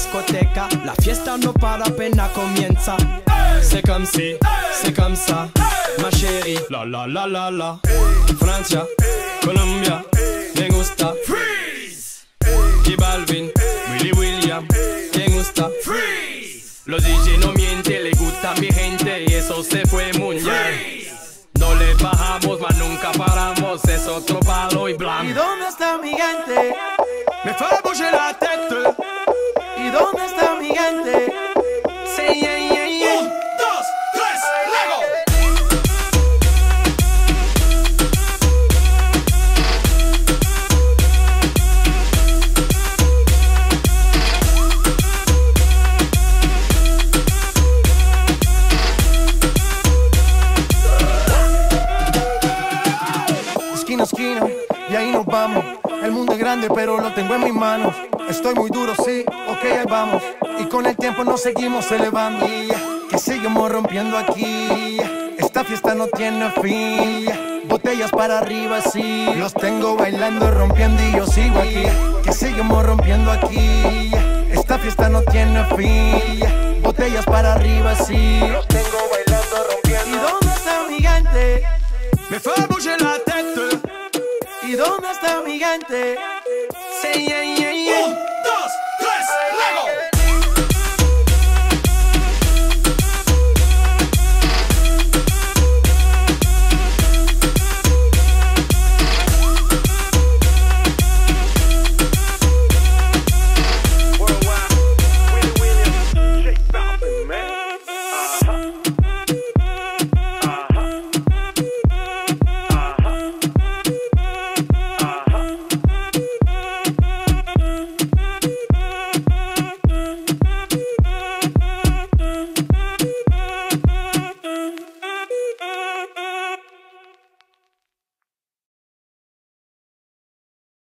Discoteca, la fiesta no para apenas comienza. C'est comme si, c'est comme ça, ma chérie. La la la la la. Francia, Colombia, me gusta. Freeze. J Balvin, Willy William, me gusta. Freeze. Los DJ no mienten, le gusta a mi gente y eso se fue muy bien. No le bajamos, mas nunca paramos, es otro palo y ¿Y blanco. dónde está mi gente? Me fait Esquina a esquina, y ahí nos vamos. El mundo es grande, pero lo tengo en mis manos. Estoy muy duro, sí, ok, ahí vamos. Y con el tiempo nos seguimos elevando. Que seguimos rompiendo aquí. Esta fiesta no tiene fin. Botellas para arriba, sí. Los tengo bailando, rompiendo y yo sigo aquí. Que seguimos rompiendo aquí. Esta fiesta no tiene fin. Botellas para arriba, sí. ¿Y dónde está mi gente?